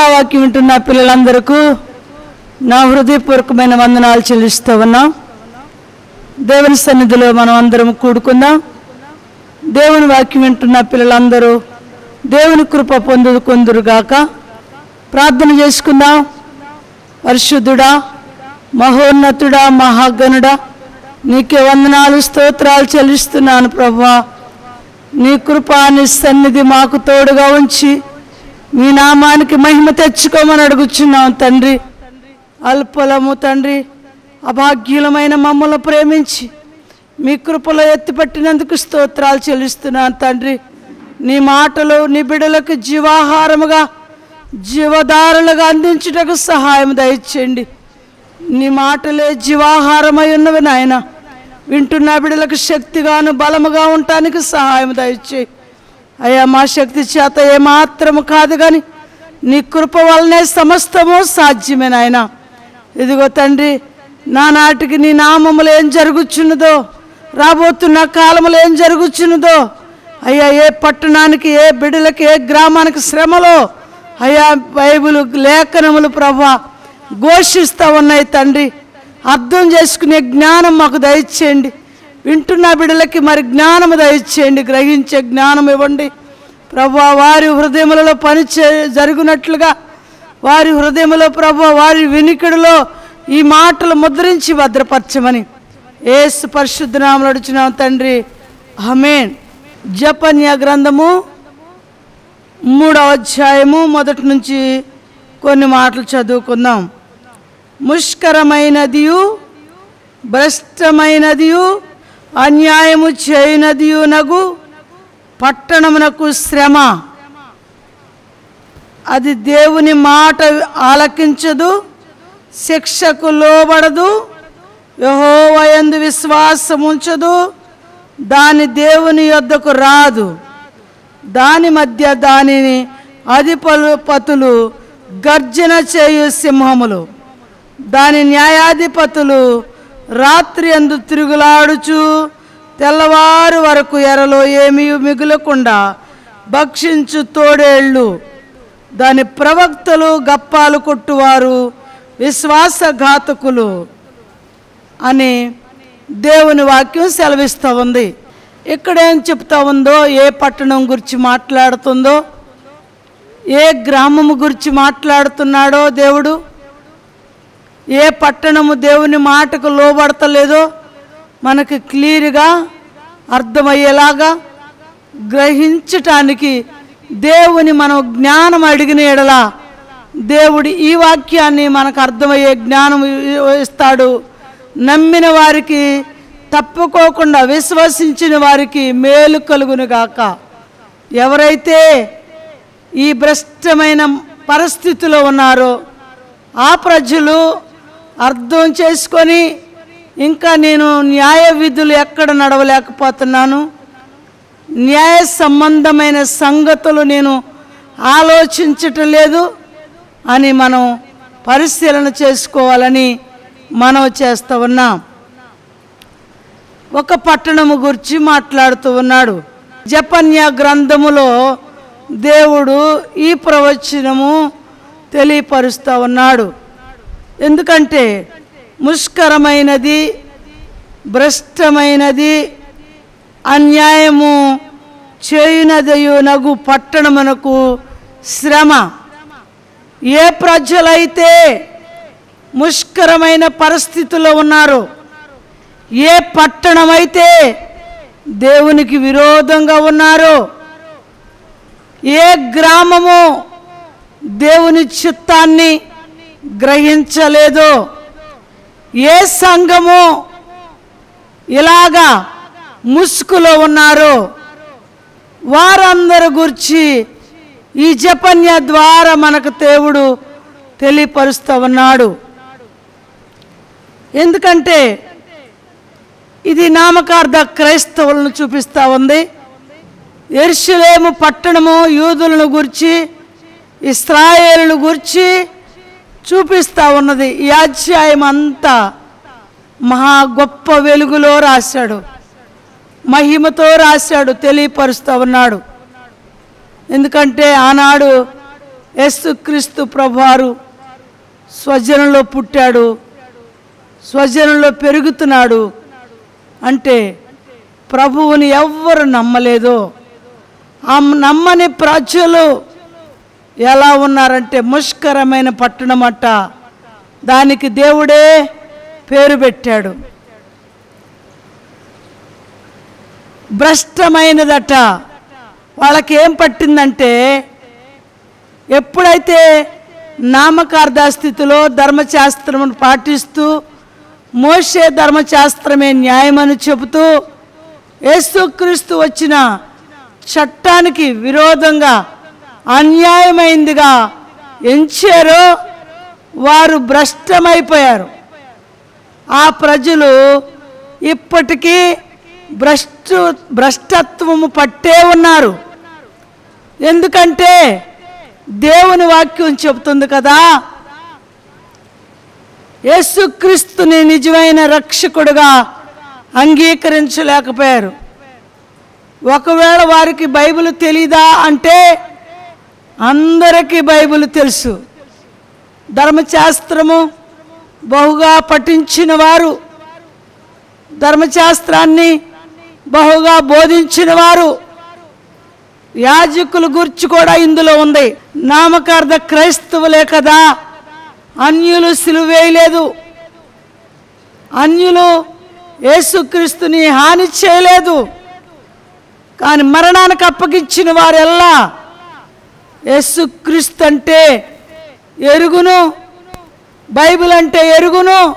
కృపావాక్యం వింటున్న పిల్లలందరకు నా హృదయపూర్వకమైన వందనాలు చెల్లిస్తూ ఉన్నాం. దేవుని సన్నిధిలో మనం అందరం కూడుకుందాం. దేవుని వాక్యం వింటున్న పిల్లలందరూ దేవుని కృప పొందుకుందురుగాక ప్రార్థన చేసుకుందాం. పరిశుద్ధుడా మహోన్నతుడా మహాగణుడా నీకే వందనాలు స్తోత్రాలు చెల్లిస్తున్నాను ప్రభా నీ కృప నీ సన్నిధి మాకు తోడుగా ఉంచి మీ నామానికి మహిమ తెచ్చుకోమని అడుగుచున్నాం తండ్రి. అల్పలము తండ్రి. అభాగ్యులమైన మమ్మల్ని ప్రేమించి మీ కృపలో ఎత్తిపట్టినందుకు స్తోత్రాలు చెల్లిస్తున్నాను తండ్రి. నీ మాటలు నీ బిడలకు జీవాహారముగా జీవదారులుగా అందించుటకు సహాయం దయచేయండి. నీ మాటలే జీవాహారమై ఉన్నవి నాయన. వింటున్న బిడలకు శక్తిగాను బలముగా ఉండటానికి సహాయం దయచేయి. అయ్యా మా శక్తి చేత ఏమాత్రము కాదు కానీ నీ కృప వల్లనే సమస్తము సాధ్యమే నాయన. ఇదిగో తండ్రి నానాటికి నీ నామములు ఏం జరుగుచున్నదో రాబోతున్న కాలములు ఏం జరుగుచున్నదో అయ్యా ఏ పట్టణానికి ఏ బిడ్డలకి ఏ గ్రామానికి శ్రమలో అయ్యా బైబుల్ లేఖనములు ప్రభా ఘోషిస్తూ ఉన్నాయి తండ్రి. అర్థం చేసుకునే జ్ఞానం మాకు దయచేయండి. వింటున్న బిడ్డలకి మరి జ్ఞానము దయచేయండి గ్రహించే జ్ఞానం ఇవ్వండి. ప్రభా వారి హృదయములలో పని చే జరుగునట్లుగా వారి హృదయములో ప్రభు వారి వినికిడిలో ఈ మాటలు ముద్రించి భద్రపరచమని ఏసు పరిశుద్ధనామలు అడుచున్నాం తండ్రి. హమేన్ జపన్య గ్రంథము మూడవ అధ్యాయము మొదటి నుంచి కొన్ని మాటలు చదువుకుందాం. ముష్కరమైనదియు భ్రష్టమైనదియు అన్యాయము చేయనదియునగు పట్టణమునకు శ్రమ. అది దేవుని మాట ఆలకించదు శిక్షకు లోబడదు యహోవయందు విశ్వాసం ఉంచదు దాని దేవుని యొద్దకు రాదు. దాని మధ్య దానిని అధిపతులు గర్జన చేయు సింహములు. దాని న్యాయాధిపతులు రాత్రి అందు తిరుగులాడుచు తెల్లవారు వరకు ఎరలో ఏమీ మిగులకుండా భక్షించు తోడేళ్ళు. దాని ప్రవక్తలు గప్పాలు కొట్టువారు విశ్వాసఘాతకులు అని దేవుని వాక్యం సెలవిస్తూ ఉంది. ఇక్కడ ఏం చెప్తా ఉందో ఏ పట్టణం గురించి మాట్లాడుతుందో ఏ గ్రామము గురించి మాట్లాడుతున్నాడో దేవుడు? ఏ పట్టణము దేవుని మాటకు లోబడతలేదో మనకు క్లియర్గా అర్థమయ్యేలాగా గ్రహించటానికి దేవుని మనం జ్ఞానం అడిగిన ఎడలా దేవుడు ఈ వాక్యాన్ని మనకు అర్థమయ్యే జ్ఞానం ఇస్తాడు. నమ్మిన వారికి తప్పుకోకుండా విశ్వసించిన వారికి మేలు కలుగునుగాక ఎవరైతే ఈ భ్రష్టమైన పరిస్థితిలో ఉన్నారో ఆ ప్రజలు అర్థం చేసుకొని ఇంకా నేను న్యాయ విధులు ఎక్కడ నడవలేకపోతున్నాను. న్యాయ సంబంధమైన సంగతులు నేను ఆలోచించటం లేదు అని మనం పరిశీలన చేసుకోవాలని మనం చేస్తూ ఉన్నాం. ఒక పట్టణము గురించి మాట్లాడుతూ ఉన్నాడు. జపన్య గ్రంథములో దేవుడు ఈ ప్రవచనము తెలియపరుస్తూ ఉన్నాడు. ఎందుకంటే ముష్కరమైనది భ్రష్టమైనది అన్యాయము చేయునదయునగు పట్టణమునకు శ్రమ. ఏ ప్రజలైతే ముష్కరమైన పరిస్థితుల్లో ఉన్నారో ఏ పట్టణమైతే దేవునికి విరోధంగా ఉన్నారో ఏ గ్రామము దేవుని చిత్తాన్ని గ్రహించలేదు. ఏ సంఘము ఇలాగా ముసుగులో ఉన్నారో వారందరి గురించి ఈ జపన్య ద్వారా మనకు దేవుడు తెలియపరుస్తూ ఉన్నాడు. ఎందుకంటే ఇది నామకార్థ క్రైస్తవులను చూపిస్తూ ఉంది. ఎర్షులేము పట్టణము యూదులను గురించి ఇస్రాయేలును గురించి చూపిస్తూ ఉన్నది. ఈ అధ్యాయం అంతా మహా గొప్ప వెలుగులో రాశాడు. మహిమతో రాశాడు తెలియపరుస్తూ ఉన్నాడు. ఎందుకంటే ఆనాడు యేసుక్రీస్తు ప్రభువారు స్వజనంలో పుట్టాడు స్వజనంలో పెరుగుతున్నాడు అంటే ప్రభువుని ఎవ్వరు నమ్మలేదో. ఆ నమ్మని ప్రజలు ఎలా ఉన్నారంటే ముష్కరమైన పట్టణమట దానికి దేవుడే పేరు పెట్టాడు. భ్రష్టమైనదట. వాళ్ళకి ఏం పట్టిందంటే ఎప్పుడైతే నామకార్థ స్థితిలో ధర్మశాస్త్రమును పాటిస్తూ మోసే ధర్మశాస్త్రమే న్యాయమని చెబుతూ యేసుక్రీస్తు వచ్చిన చట్టానికి విరోధంగా అన్యాయమైందిగా ఎంచారో వారు భ్రష్టమైపోయారు. ఆ ప్రజలు ఇప్పటికీ భ్రష్టు భ్రష్టత్వము పట్టే ఉన్నారు. ఎందుకంటే దేవుని వాక్యం చెబుతుంది కదా యేసుక్రీస్తుని నిజమైన రక్షకుడుగా అంగీకరించలేకపోయారు. ఒకవేళ వారికి బైబిల్ తెలీదా అంటే అందరికీ బైబిల్ తెలుసు. ధర్మశాస్త్రము బహుగా పఠించిన వారు ధర్మశాస్త్రాన్ని బహుగా బోధించిన వారు యాజకుల గురించి కూడా ఇందులో ఉంది. నామకార్థ క్రైస్తవులే కదా. అన్యులు సిలువేయలేదు అన్యులు యేసుక్రీస్తుని హాని చేయలేదు. కానీ మరణానికి అప్పగించిన వారెల్లా యేసుక్రీస్తు అంటే ఎరుగును బైబిల్ అంటే ఎరుగును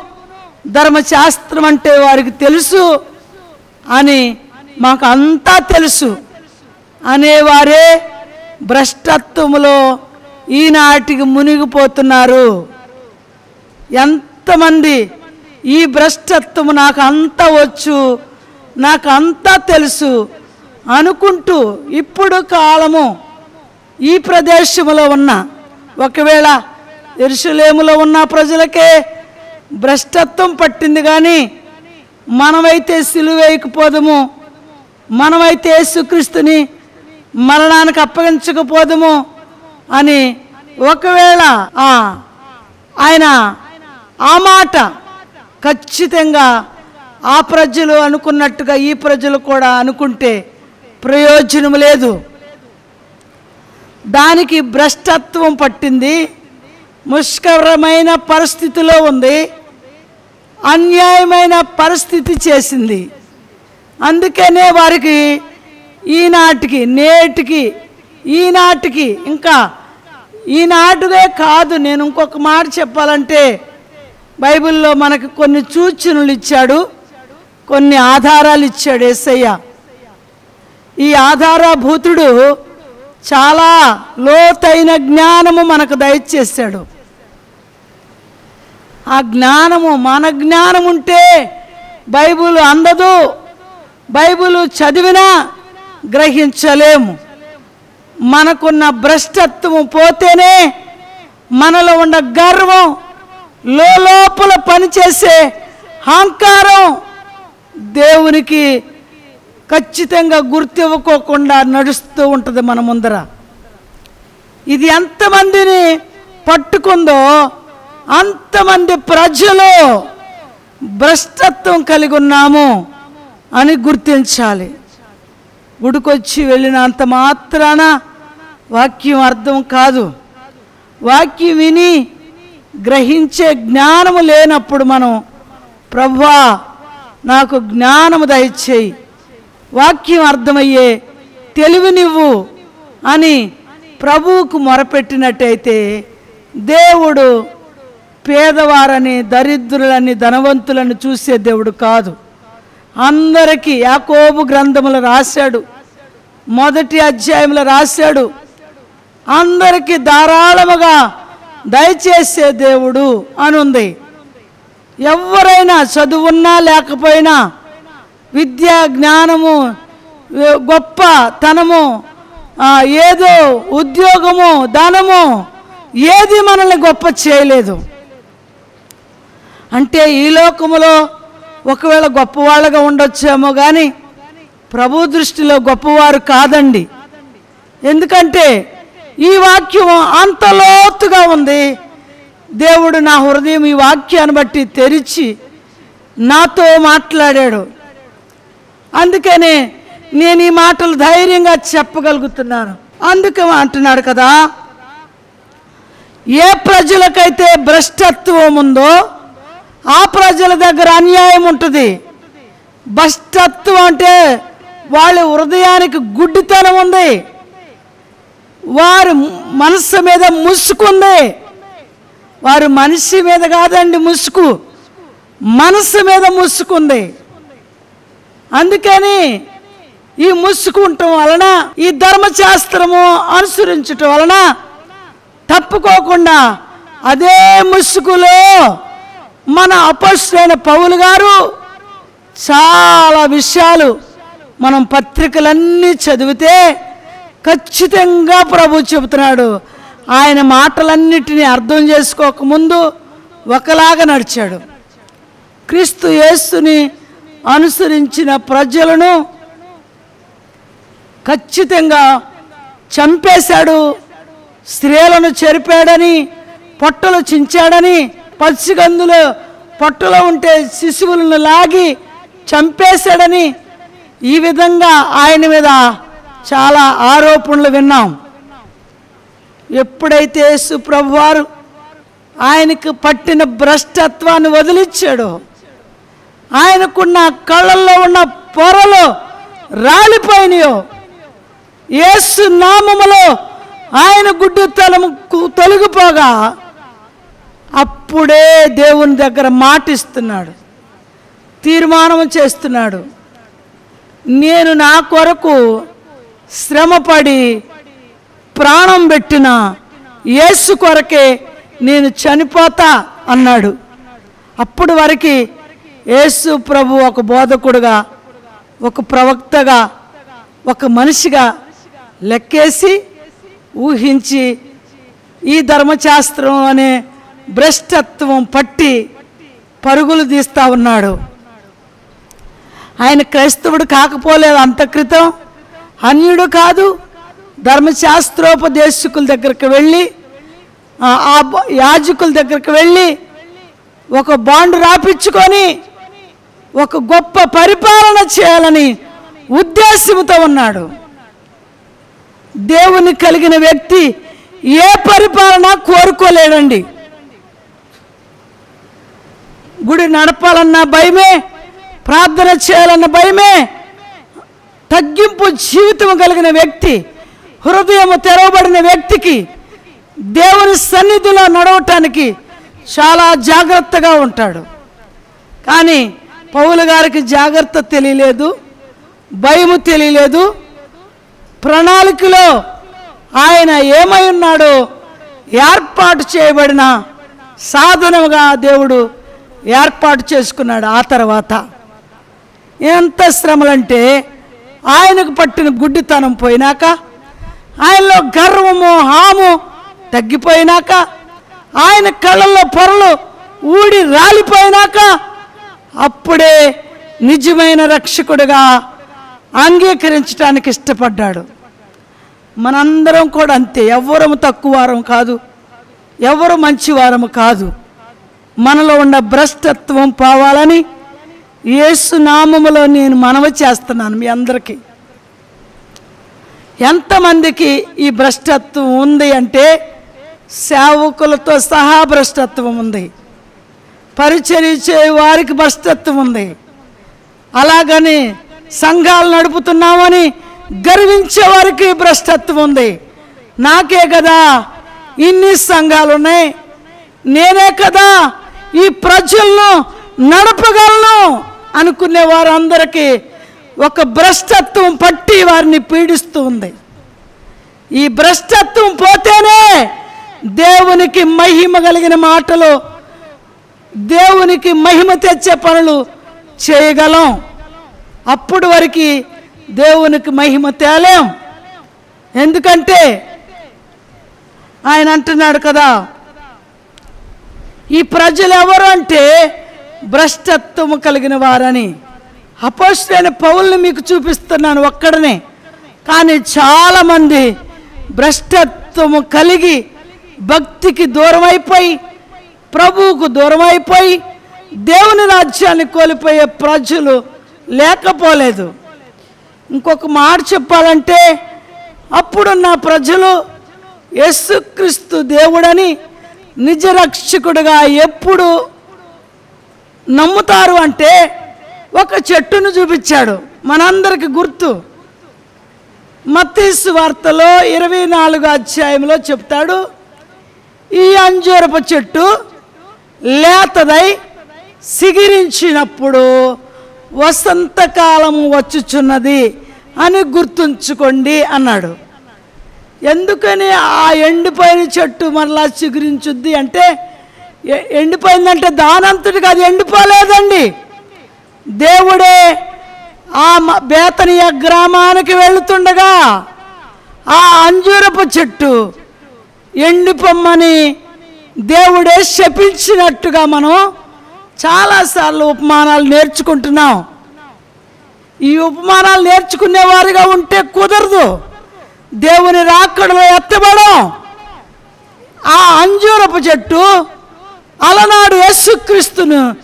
ధర్మశాస్త్రం అంటే వారికి తెలుసు అని మాకు అంతా తెలుసు అనేవారే భ్రష్టత్వములో ఈనాటికి మునిగిపోతున్నారు. ఎంతమంది ఈ భ్రష్టత్వము నాకు అంతా వచ్చు నాకు అంతా తెలుసు అనుకుంటూ ఇప్పుడు కాలము ఈ ప్రదేశంలో ఉన్న ఒకవేళ ఎరుసలేములో ఉన్న ప్రజలకే భ్రష్టత్వం పట్టింది కానీ మనమైతే సిలువేయకపోదము మనమైతే యేసుక్రీస్తుని మరణానికి అప్పగించకపోదము అని ఒకవేళ ఆ, ఆయన ఆ మాట ఖచ్చితంగా ఆ ప్రజలు అనుకున్నట్టుగా ఈ ప్రజలు కూడా అనుకుంటే ప్రయోజనం లేదు. దానికి భ్రష్టత్వం పట్టింది. ముష్కరమైన పరిస్థితిలో ఉంది. అన్యాయమైన పరిస్థితి చేసింది. అందుకనే వారికి ఈనాటికి నేటికి ఈనాటికి ఇంకా ఈనాటుదే కాదు. నేను ఇంకొక మాట చెప్పాలంటే బైబిల్లో మనకు కొన్ని సూచనలు ఇచ్చాడు. కొన్ని ఆధారాలు ఇచ్చాడు యేసయ్య ఈ ఆధారభూతుడు చాలా లోతైన జ్ఞానము మనకు దయచేశాడు. ఆ జ్ఞానము మన జ్ఞానం ఉంటే బైబుల్ అందదు బైబిల్ చదివినా గ్రహించలేము. మనకున్న భ్రష్టత్వము పోతేనే మనలో ఉన్న గర్వం లోపల పనిచేసే అహంకారం దేవునికి ఖచ్చితంగా గుర్తివ్వకోకుండా నడుస్తూ ఉంటుంది మన ముందర. ఇది ఎంతమందిని పట్టుకుందో అంతమంది ప్రజలు భ్రష్టత్వం కలిగి ఉన్నాము అని గుర్తించాలి. గుడికొచ్చి వెళ్ళినంత మాత్రాన వాక్యం అర్థం కాదు. వాక్యం విని గ్రహించే జ్ఞానము లేనప్పుడు మనం ప్రభా నాకు జ్ఞానము దయచేయి. వాక్యం అర్థమయ్యే తెలివినివ్వు అని ప్రభువుకు మొరపెట్టినట్టయితే దేవుడు పేదవారని దరిద్రులని ధనవంతులను చూసే దేవుడు కాదు. అందరికీ యాకోబు గ్రంథములు రాశాడు మొదటి అధ్యాయంలో రాశాడు. అందరికీ ధారాళముగా దయచేసే దేవుడు అనుంది. ఎవరైనా చదువున్నా లేకపోయినా విద్య జ్ఞానము గొప్ప తనము ఏదో ఉద్యోగము ధనము ఏది మనల్ని గొప్ప చేయలేదు. అంటే ఈ లోకములో ఒకవేళ గొప్పవాళ్ళగా ఉండొచ్చేమో కానీ ప్రభు దృష్టిలో గొప్పవారు కాదండి. ఎందుకంటే ఈ వాక్యం అంత లోతుగా ఉంది. దేవుడు నా హృదయం ఈ వాక్యాన్ని బట్టి తెరిచి నాతో మాట్లాడాడు. అందుకనే నేను ఈ మాటలు ధైర్యంగా చెప్పగలుగుతున్నాను. అందుకే అంటున్నాడు కదా ఏ ప్రజలకైతే భ్రష్టత్వం ఉందో ఆ ప్రజల దగ్గర అన్యాయం ఉంటుంది. భ్రష్టత్వం అంటే వాళ్ళ హృదయానికి గుడ్డితనం ఉంది. వారు మనస్సు మీద ముసుకుంది వారు మనిషి మీద కాదండి ముసుకు మనస్సు మీద ముసుకుంది అందుకని ఈ ముసుకుంటం వలన ఈ ధర్మశాస్త్రము అనుసరించటం వలన తప్పుకోకుండా అదే ముసుగులో మన అపస్తులైన పౌలు గారు చాలా విషయాలు మనం పత్రికలన్నీ చదివితే ఖచ్చితంగా ప్రభు చెబుతున్నాడు. ఆయన మాటలన్నిటినీ అర్థం చేసుకోకముందు ఒకలాగా నడిచాడు. క్రీస్తు యేసుని అనుసరించిన ప్రజలను ఖచ్చితంగా చంపేశాడు స్త్రీలను చెరిపాడని పొట్టలు చించాడని పచ్చిగందులు పొట్టలో ఉంటే శిశువులను లాగి చంపేశాడని ఈ విధంగా ఆయన మీద చాలా ఆరోపణలు విన్నాం. ఎప్పుడైతే యేసు ప్రభువారు ఆయనకు పట్టిన భ్రష్టత్వాన్ని వదిలిచ్చాడో ఆయనకున్న కళ్ళల్లో ఉన్న పొరలు రాలిపోయినాయో. ఏసు నామములో ఆయన గుడ్డు తలము తొలగిపోగా అప్పుడే దేవుని దగ్గర మాటిస్తున్నాడు. తీర్మానం చేస్తున్నాడు. నేను నా కొరకు శ్రమపడి ప్రాణం పెట్టిన యేసు కొరకే నేను చనిపోతా అన్నాడు. అప్పుడు వరకు యేసు ప్రభు ఒక బోధకుడుగా ఒక ప్రవక్తగా ఒక మనిషిగా లెక్కేసి ఊహించి ఈ ధర్మశాస్త్రం అనే భ్రష్టత్వం పట్టి పరుగులు తీస్తా ఉన్నాడు. ఆయన క్రైస్తవుడు కాకపోలేదు అంత క్రితం అన్యుడు కాదు ధర్మశాస్త్రోపదేశకుల దగ్గరికి వెళ్ళి ఆ యాజకుల దగ్గరికి వెళ్ళి ఒక బాండ్ రాపించుకొని ఒక గొప్ప పరిపాలన చేయాలని ఉద్దేశంతో ఉన్నాడు. దేవుని కలిగిన వ్యక్తి ఏ పరిపాలన కోరుకోలేడండి. గుడి నడపాలన్న భయమే ప్రార్థన చేయాలన్న భయమే తగ్గింపు జీవితం కలిగిన వ్యక్తి హృదయం తెరవబడిన వ్యక్తికి దేవుని సన్నిధిలో నడవటానికి చాలా జాగ్రత్తగా ఉంటాడు. కానీ పౌలు గారికి జాగ్రత్త తెలియలేదు భయము తెలియలేదు. ప్రణాళికలో ఆయన ఏమై ఉన్నాడో ఏర్పాటు చేయబడిన సాధనముగా దేవుడు ఏర్పాటు చేసుకున్నాడు ఆ తర్వాత. ఎంత శ్రమలంటే ఆయనకు పట్టిన గుడ్డితనం పోయినాక ఆయనలో గర్వము హాము తగ్గిపోయినాక ఆయన కళ్ళల్లో పొరలు ఊడి రాలిపోయినాక అప్పుడే నిజమైన రక్షకుడిగా అంగీకరించడానికి ఇష్టపడ్డాడు. మనందరం కూడా అంతే. ఎవ్వరము తక్కువ వారం కాదు. ఎవరు మంచివారము కాదు. మనలో ఉన్న భ్రష్టత్వం పోవాలని యేసు నామములో నేను మనవి చేస్తున్నాను మీ అందరికీ. ఎంతమందికి ఈ భ్రష్టత్వం ఉంది అంటే సేవకులతో సహా భ్రష్టత్వం ఉంది. పరిచర్య వారికి భ్రష్టత్వం ఉంది. అలాగని సంఘాలు నడుపుతున్నామని గర్వించే వారికి భ్రష్టత్వం ఉంది. నాకే కదా ఇన్ని సంఘాలు ఉన్నాయి నేనే కదా ఈ ప్రజలను నడపగలను అనుకునే వారందరికీ ఒక భ్రష్టత్వం పట్టి వారిని పీడిస్తూ ఉంది. ఈ భ్రష్టత్వం పోతేనే దేవునికి మహిమ కలిగిన మాటలు దేవునికి మహిమ తెచ్చే పనులు చేయగలం. అప్పుడు వరకు దేవునికి మహిమ తేలేం. ఎందుకంటే ఆయన అంటున్నాడు కదా ఈ ప్రజలు ఎవరు అంటే భ్రష్టత్వము కలిగిన వారని. అపోస్తులైన పౌల్ని మీకు చూపిస్తున్నాను ఒక్కడనే. కానీ చాలామంది భ్రష్టత్వం భ్రష్టత్వము కలిగి భక్తికి దూరమైపోయి ప్రభువుకు దూరమైపోయి దేవుని రాజ్యాన్ని కోల్పోయే ప్రజలు లేకపోలేదు. ఇంకొక మాట చెప్పాలంటే అప్పుడున్న ప్రజలు యేసుక్రీస్తు దేవుడని నిజ రక్షకుడుగా ఎప్పుడు నమ్ముతారు అంటే ఒక చెట్టును చూపించాడు. మనందరికి గుర్తు. మత్తీసు వార్తలో ఇరవై నాలుగు అధ్యాయంలో చెప్తాడు ఈ అంజూరపు చెట్టు లేతదై సిగిరించినప్పుడు వసంతకాలం వచ్చుచున్నది అని గుర్తుంచుకోండి అన్నాడు. ఎందుకని ఆ ఎండిపోయిన చెట్టు మరలా చిగురించుద్ది అంటే ఎండిపోయిందంటే దానంతటికి అది ఎండిపోలేదండి. దేవుడే ఆ మ- బేతనీయ గ్రామానికి వెళుతుండగా ఆ అంజూరపు చెట్టు ఎండిపోమ్మని దేవుడే శపించినట్టుగా మనం చాలాసార్లు ఉపమానాలు నేర్చుకుంటున్నాం. ఈ ఉపమానాలు నేర్చుకునేవారుగా ఉంటే కుదరదు. దేవుని రాకడలో ఎత్తబడం. ఆ అంజూరపు చెట్టు అలనాడు యేసుక్రీస్తును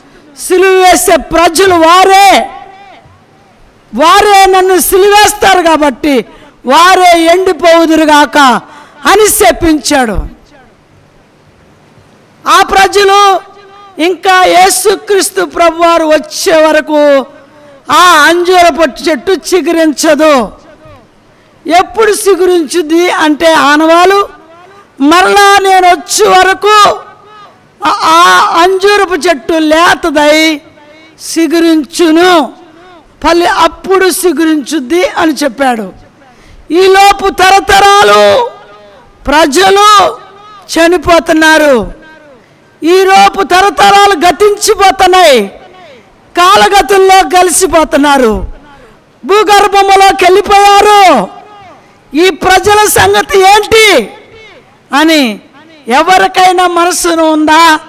సిలువేసే ప్రజలు వారే. వారే నన్ను సిలివేస్తారు కాబట్టి వారే ఎండిపోవుదురుగాక అని శపించాడు. ఆ ప్రజలు ఇంకా యేసుక్రీస్తు ప్రభువారు వచ్చే వరకు ఆ అంజూరపు చెట్టు చిగురించదు. ఎప్పుడు సిగురించుద్ది అంటే ఆనవాలు మరలా నేను వచ్చే వరకు ఆ- ఆ అంజూరపు చెట్టు లేతదై సిగురించును పల్లి అప్పుడు సిగురించుద్ది అని చెప్పాడు. ఈలోపు తరతరాలు ప్రజలు చనిపోతున్నారు. ఈలోపు తరతరాలు గతించిపోతున్నాయి. కాలగతుల్లో కలిసిపోతున్నారు. భూగర్భములోకి వెళ్ళిపోయారు ఈ ప్రజల సంగతి ఏంటి? అని ఎవరికైనా మనసును ఉందా?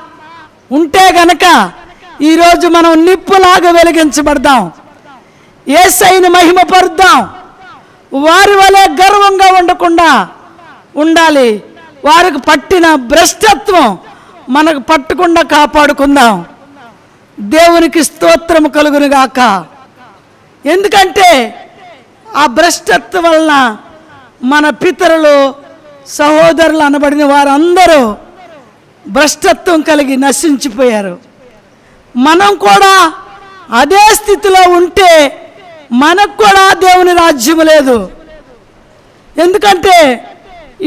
ఉంటే గనక ఈరోజు మనం నిప్పులాగా వెలిగించబడదాం. ఏసైని మహిమపరుద్దాం. వారి వలె గర్వంగా ఉండకుండా ఉండాలి. వారికి పట్టిన భ్రష్టత్వం మనకు పట్టకుండా కాపాడుకుందాం. దేవునికి స్తోత్రము కలుగును గాక ఎందుకంటే ఆ భ్రష్టత్వం వలన మన పితరులు సహోదరులు అనబడిన వారందరూ భ్రష్టత్వం కలిగి నశించిపోయారు. మనం కూడా అదే స్థితిలో ఉంటే మనకు కూడా దేవుని రాజ్యం లేదు. ఎందుకంటే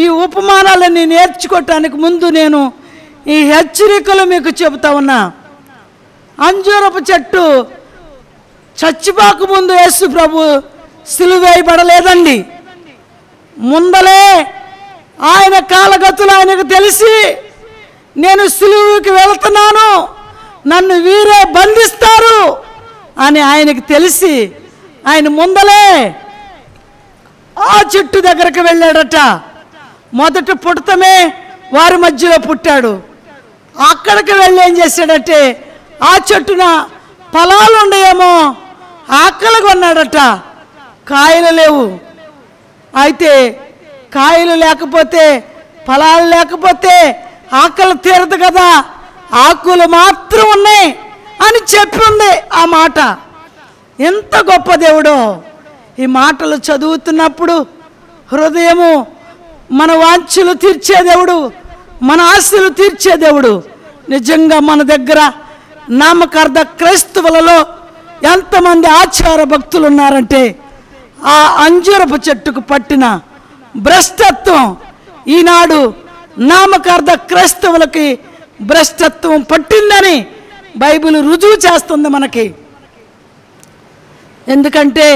ఈ ఉపమానాలన్నీ నేర్చుకోవటానికి ముందు నేను ఈ హెచ్చరికలు మీకు చెబుతా ఉన్నా. అంజూరపు చెట్టు చచ్చిపోక ముందు యేసు ప్రభు సిలువేయబడలేదండి. ముందలే ఆయన కాలగతులు ఆయనకు తెలిసి నేను సిలువుకి వెళ్తున్నాను నన్ను వీరే బంధిస్తారు అని ఆయనకు తెలిసి ఆయన ముందలే ఆ చెట్టు దగ్గరకు వెళ్ళాడట. మొదట పుట్టమే వారి మధ్యలో పుట్టాడు. అక్కడికి వెళ్ళి ఏం చేశాడంటే ఆ చెట్టున ఫలాలు ఉండయేమో ఆకలి కొన్నాడట. కాయలు లేవు. అయితే కాయలు లేకపోతే ఫలాలు లేకపోతే ఆకలి తీరదు కదా. ఆకులు మాత్రం ఉన్నాయి అని చెప్పింది ఆ మాట. ఎంత గొప్ప దేవుడో. ఈ మాటలు చదువుతున్నప్పుడు హృదయము మన వాంఛలు తీర్చే దేవుడు. మన ఆస్తులు తీర్చే దేవుడు. నిజంగా మన దగ్గర నామకార్థ క్రైస్తవులలో ఎంతమంది ఆచార భక్తులు ఉన్నారంటే ఆ అంజూరపు చెట్టుకు పట్టిన భ్రష్టత్వం ఈనాడు నామకార్థ క్రైస్తవులకి భ్రష్టత్వం పట్టిందని బైబిల్ రుజువు చేస్తుంది మనకి. ఎందుకంటే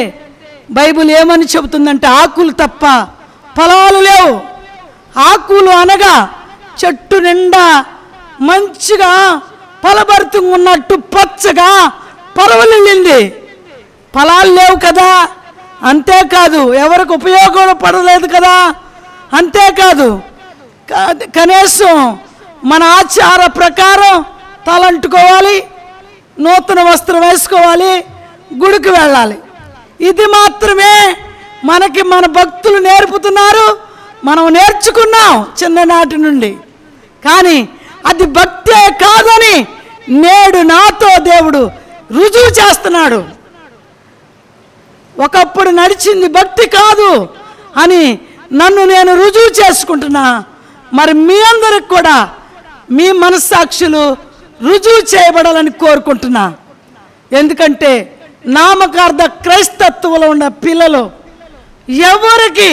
బైబిల్ ఏమని చెబుతుందంటే ఆకులు తప్ప ఫలాలు లేవు. ఆకులు అనగా చెట్టు నిండా మంచిగా ఫలభరితం ఉన్నట్టు పచ్చగా పరవలిల్లింది. ఫలాలు లేవు కదా. అంతేకాదు ఎవరికి ఉపయోగపడలేదు కదా. అంతేకాదు కనీసం మన ఆచార ప్రకారం తలంటుకోవాలి నూతన వస్త్రం వేసుకోవాలి గుడికి వెళ్ళాలి. ఇది మాత్రమే మనకి మన భక్తులు నేర్పుతున్నారు మనం నేర్చుకున్నాం చిన్ననాటి నుండి. కానీ అది భక్తే కాదని నేడు నాతో దేవుడు రుజువు చేస్తున్నాడు. ఒకప్పుడు నడిచింది భక్తి కాదు అని నన్ను నేను రుజువు చేసుకుంటున్నా. మరి మీ అందరికి కూడా మీ మనస్సాక్షులు రుజువు చేయబడాలని కోరుకుంటున్నా. ఎందుకంటే నామకార్థ క్రైస్తత్వంలో ఉన్న పిల్లలు ఎవరికి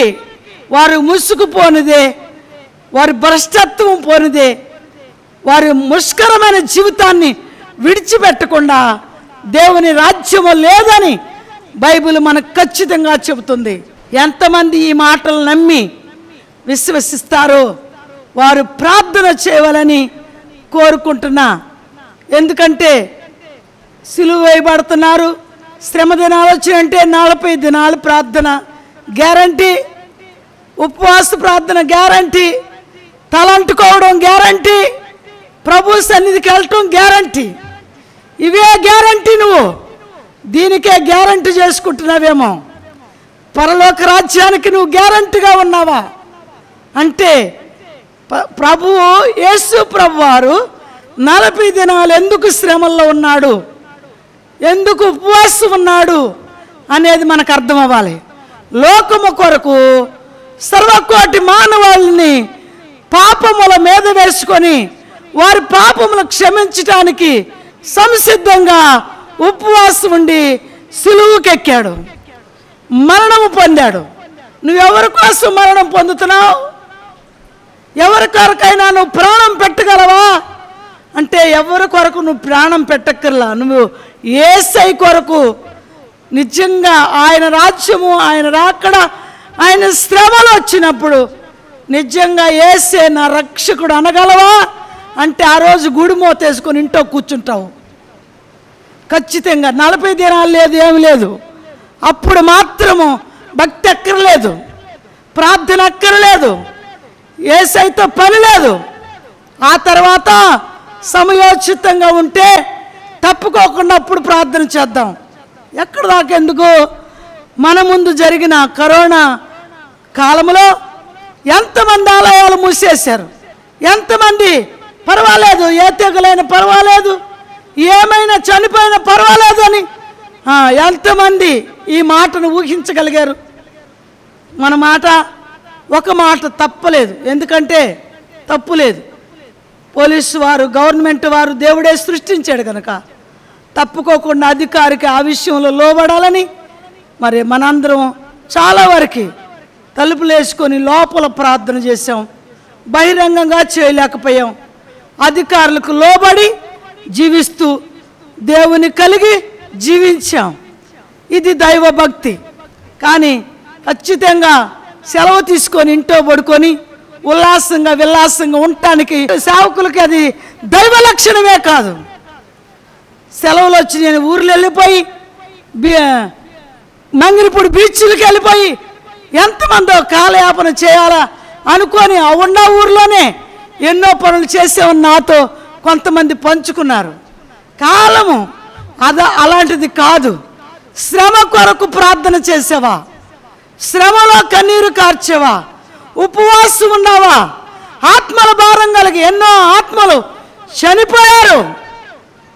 వారు ముసుగుపోనిదే వారి భ్రష్టత్వం పోనిదే. వారి ముష్కరమైన జీవితాన్ని విడిచిపెట్టకుండా దేవుని రాజ్యము లేదని బైబిల్ మనకు ఖచ్చితంగా చెబుతుంది. ఎంతమంది ఈ మాటలు నమ్మి విశ్వసిస్తారో వారు ప్రార్థన చేయవాలని కోరుకుంటున్నా. ఎందుకంటే సిలువ వేయబడుతున్నారు. శ్రమ దినాలు వచ్చినంటే నలభై దినాలు ప్రార్థన గ్యారంటీ. ఉపవాస ప్రార్థన గ్యారంటీ. తలంటుకోవడం గ్యారంటీ. ప్రభు సన్నిధికి వెళ్ళటం గ్యారంటీ. ఇవే గ్యారంటీ నువ్వు. దీనికే గ్యారంటీ చేసుకుంటున్నావేమో. పరలోక రాజ్యానికి నువ్వు గ్యారంటీగా ఉన్నావా? అంటే ప్రభువు యేసు ప్రభు వారు నలభై దినాలు ఎందుకు శ్రమల్లో ఉన్నాడు? ఎందుకు ఉపవాసం ఉన్నాడు? అనేది మనకు అర్థం అవ్వాలి. లోకము కొరకు సర్వకోటి మానవాళ్ళని పాపముల మీద వేసుకొని వారి పాపములు క్షమించటానికి సంసిద్ధంగా ఉపవాసం ఉండి సులువుకెక్కాడు మరణము పొందాడు. నువ్వెవరి కోసం మరణం పొందుతున్నావు? ఎవరి కొరకైనా నువ్వు ప్రాణం పెట్టగలవా? అంటే ఎవరి కొరకు నువ్వు ప్రాణం పెట్టక్కర్లా? నువ్వు ఏసై కొరకు నిజంగా ఆయన రాజ్యము ఆయన రాకడ ఆయన శ్రమలు వచ్చినప్పుడు నిజంగా ఏసే నా రక్షకుడు అనగలవా? అంటే ఆ రోజు గుడి మోతేసుకొని ఇంట్లో కూర్చుంటావు. ఖచ్చితంగా నలభై దినాలు లేదు ఏమి లేదు. అప్పుడు మాత్రము భక్తి ఎక్కరలేదు ప్రార్థన ఎక్కరలేదు ఏసైతో పని లేదు. ఆ తర్వాత సమయోచితంగా ఉంటే తప్పుకోకుండా అప్పుడు ప్రార్థన చేద్దాం. ఎక్కడ దాకా ఎందుకు? మన ముందు జరిగిన కరోనా కాలంలో ఎంతమంది ఆలయాలు మూసేశారు? ఎంతమంది? పర్వాలేదు ఏ తెగులైనా పర్వాలేదు. ఏమైనా చనిపోయినా పర్వాలేదు అని. ఎంతమంది ఈ మాటను ఊహించగలిగారు? మన మాట ఒక మాట తప్పలేదు. ఎందుకంటే తప్పు లేదు పోలీసు వారు గవర్నమెంట్ వారు దేవుడే సృష్టించాడు కనుక తప్పుకోకుండా అధికారికి ఆ విషయంలో లోబడాలని. మరి మనందరం చాలా వరకు తలుపులు వేసుకొని లోపల ప్రార్థన చేసాం బహిరంగంగా చేయలేకపోయాం. అధికారులకు లోబడి జీవిస్తూ దేవుని కలిగి జీవించాం. ఇది దైవభక్తి కానీ ఖచ్చితంగా సెలవు తీసుకొని ఇంట్లో పడుకొని ఉల్లాసంగా విల్లాసంగా ఉండటానికి సేవకులకి అది దైవ లక్షణమే కాదు. సెలవులు వచ్చి నేను ఊర్లో వెళ్ళిపోయి మంగిరిపూడి బీచ్లకి వెళ్ళిపోయి ఎంతమందో కాలయాపన చేయాలా అనుకొని ఉన్న ఊర్లోనే ఎన్నో పనులు చేసే నాతో కొంతమంది పంచుకున్నారు. కాలము అద అలాంటిది కాదు. శ్రమ కొరకు ప్రార్థన చేసావా? శ్రమలో కన్నీరు కార్చేవా? ఉపవాసం ఉన్నావా? ఆత్మల భారం కలిగి ఎన్నో ఆత్మలు చనిపోయారు.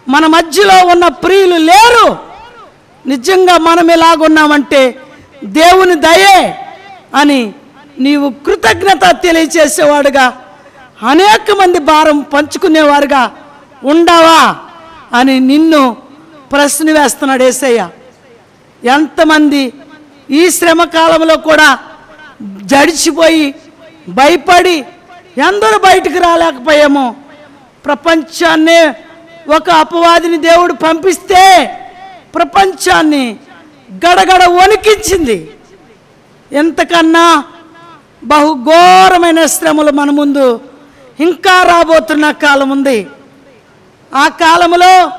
మన మధ్యలో ఉన్న ప్రియులు లేరు. నిజంగా మనం ఎలాగున్నామంటే దేవుని దయే అని నీవు కృతజ్ఞత తెలియచేసేవాడుగా అనేక మంది భారం పంచుకునేవారుగా ఉండవా అని నిన్ను ప్రశ్న వేస్తున్నాడు ఏసయ్య. ఎంతమంది ఈ శ్రమ కాలంలో కూడా జడిచిపోయి భయపడి ఎందరూ బయటికి రాలేకపోయామో. ప్రపంచాన్నే ఒక అపవాదిని దేవుడు పంపిస్తే ప్రపంచాన్ని గడగడ వణికించింది. ఎంతకన్నా బహుఘోరమైన శ్రమలు మన ముందు ఇంకా రాబోతున్న కాలం ఉంది. ఆ కాలంలో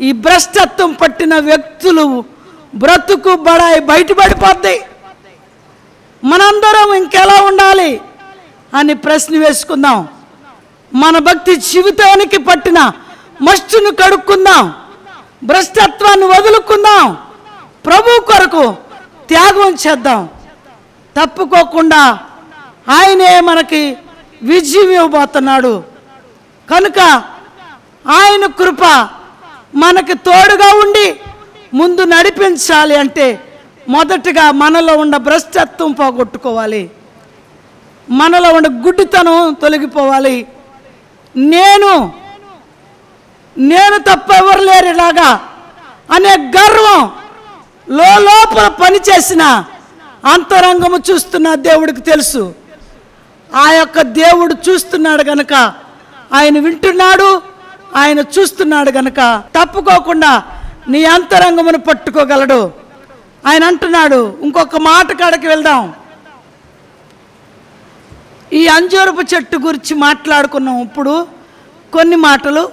ఈ భ్రష్టత్వం పట్టిన వ్యక్తులు బ్రతుకు బడాయి బయటపడిపోద్ది. మనందరం ఇంకెలా ఉండాలి అని ప్రశ్న వేసుకుందాం. మన భక్తి జీవితానికి పట్టిన మస్టును కడుక్కుందాం. భ్రష్టత్వాన్ని వదులుకుందాం. ప్రభు కొరకు త్యాగం చేద్దాం. తప్పుకోకుండా ఆయనే మనకి విజయం ఇవ్వబోతున్నాడు. కనుక ఆయన కృప మనకి తోడుగా ఉండి ముందు నడిపించాలి అంటే మొదటగా మనలో ఉన్న భ్రష్టత్వం పోగొట్టుకోవాలి. మనలో ఉన్న గుడ్డితనం తొలగిపోవాలి. నేను నేను తప్ప ఎవరు లేరు ఇలాగా. అనే గర్వం లోపల పనిచేసిన అంతరంగము చూస్తున్న దేవుడికి తెలుసు. ఆ యొక్క దేవుడు చూస్తున్నాడు గనక ఆయన వింటున్నాడు ఆయన చూస్తున్నాడు గనక తప్పుకోకుండా నీ అంతరంగమును పట్టుకోగలడు. ఆయన అంటున్నాడు ఇంకొక మాట కాడకి వెళ్దాం. ఈ అంజూరపు చెట్టు గురించి మాట్లాడుకున్నాం ఇప్పుడు. కొన్ని మాటలు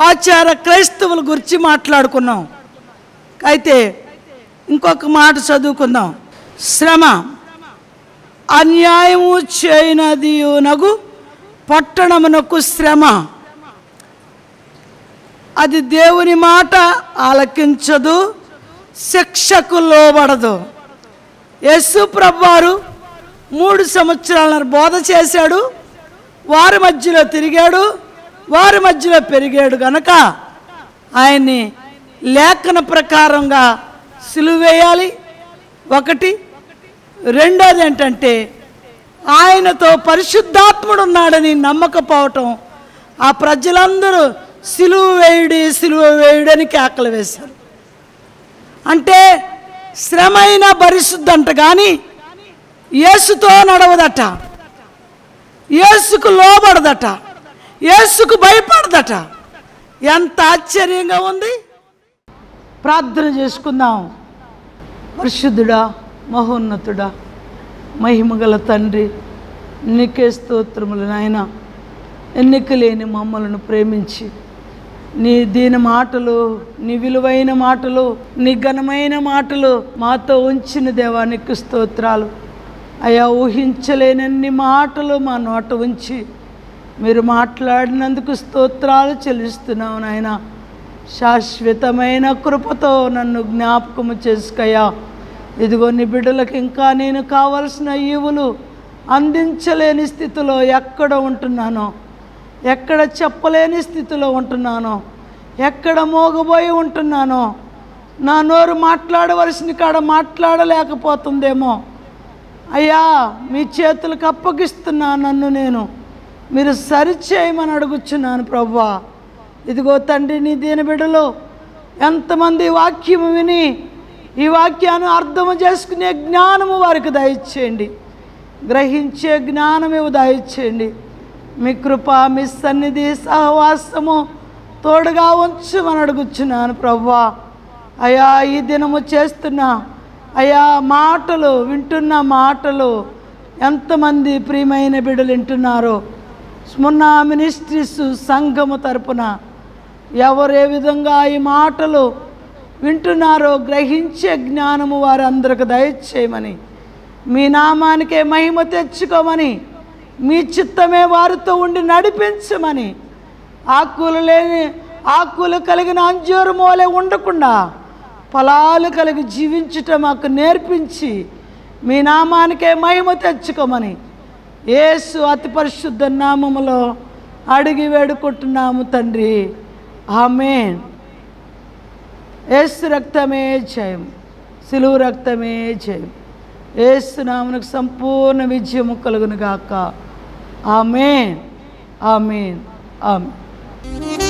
ఆచార క్రైస్తవుల గురించి మాట్లాడుకున్నాం. అయితే ఇంకొక మాట చదువుకుందాం. శ్రమ. అన్యాయము చేయనదియునగు పట్టణమునకు శ్రమ. అది దేవుని మాట ఆలకించదు శిక్షకు లోబడదు. యేసు ప్రభువారు మూడు సంవత్సరాల బోధ చేశాడు వారి మధ్యలో తిరిగాడు వారి మధ్యలో పెరిగాడు గనక ఆయన్ని లేఖన ప్రకారంగా సిలువేయాలి. ఒకటి రెండోది ఏంటంటే ఆయనతో పరిశుద్ధాత్ముడు ఉన్నాడని నమ్మకపోవటం. ఆ ప్రజలందరూ సిలువ వేయుడి సిలువ వేయుడని కేకలు వేశారు. అంటే శ్రమైన భరిస్తుందంట కానీ యేసుతో నడవదట. యేసుకు లోబడదట. యేసుకు భయపడదట. ఎంత ఆశ్చర్యంగా ఉంది. ప్రార్థన చేసుకుందాం. పరిశుద్ధుడా మహోన్నతుడా మహిమగల తండ్రి నీకే స్తోత్రములు నాయన. ఎన్నిక లేని మమ్మలను ప్రేమించి నీ దీని మాటలు నీ విలువైన మాటలు నీ ఘనమైన మాటలు మాతో ఉంచిన దేవానికి స్తోత్రాలు. అయా ఊహించలేనన్ని మాటలు మా నోట ఉంచి మీరు మాట్లాడినందుకు స్తోత్రాలు చెల్లిస్తున్నావు నాయన. శాశ్వతమైన కృపతో నన్ను జ్ఞాపకము చేసుకయా ఇదిగో నీ బిడ్డలకు ఇంకా నేను కావలసిన ఈవులు అందించలేని స్థితిలో ఎక్కడ ఉంటున్నానో ఎక్కడ చెప్పలేని స్థితిలో ఉంటున్నానో ఎక్కడ మోగబోయి ఉంటున్నానో నా నోరు మాట్లాడవలసిన కాడ మాట్లాడలేకపోతుందేమో. అయ్యా మీ చేతులకు అప్పగిస్తున్నా నన్ను నేను. మీరు సరిచేయమని అడుగుచున్నాను ప్రవ్వా. ఇదిగో తండ్రి నీ దీని బిడ్డలు ఎంతమంది వాక్యము విని ఈ వాక్యాన్ని అర్థము చేసుకునే జ్ఞానము వారికి దయచేయండి. గ్రహించే జ్ఞానము దయచేయండి. మీ కృప మీ సన్నిధి సహవాసము తోడుగా ఉంచమని అడుగుచున్నాను ప్రవ్వా. అయా ఈ దినము చేస్తున్న అయా మాటలు వింటున్న మాటలు ఎంతమంది ప్రియమైన బిడ్డలు వింటున్నారో. స్మున్నా మినిస్ట్రీస్ సంఘము తరపున ఎవరు ఏ విధంగా ఈ మాటలు వింటున్నారో గ్రహించే జ్ఞానము వారందరికి దయచేయమని. మీ నామానికే మహిమ తెచ్చుకోమని మీ చిత్తమే వారితో ఉండి నడిపించమని. ఆకులు లేని ఆకులు కలిగిన అంజూరు మూలే ఉండకుండా ఫలాలు కలిగి జీవించుట మాకు నేర్పించి మీ నామానికే మహిమ తెచ్చుకోమని. యేసు అతి పరిశుద్ధ నామములో అడిగి వేడుకుంటున్నాము తండ్రి. ఆమెన్. ఏసు రక్తమే జయం. సిలువు రక్తమే జయం. ఏసు నామునకు సంపూర్ణ విజయము కలుగును గాక. ఆమెన్. ఆమెన్. ఆమెన్.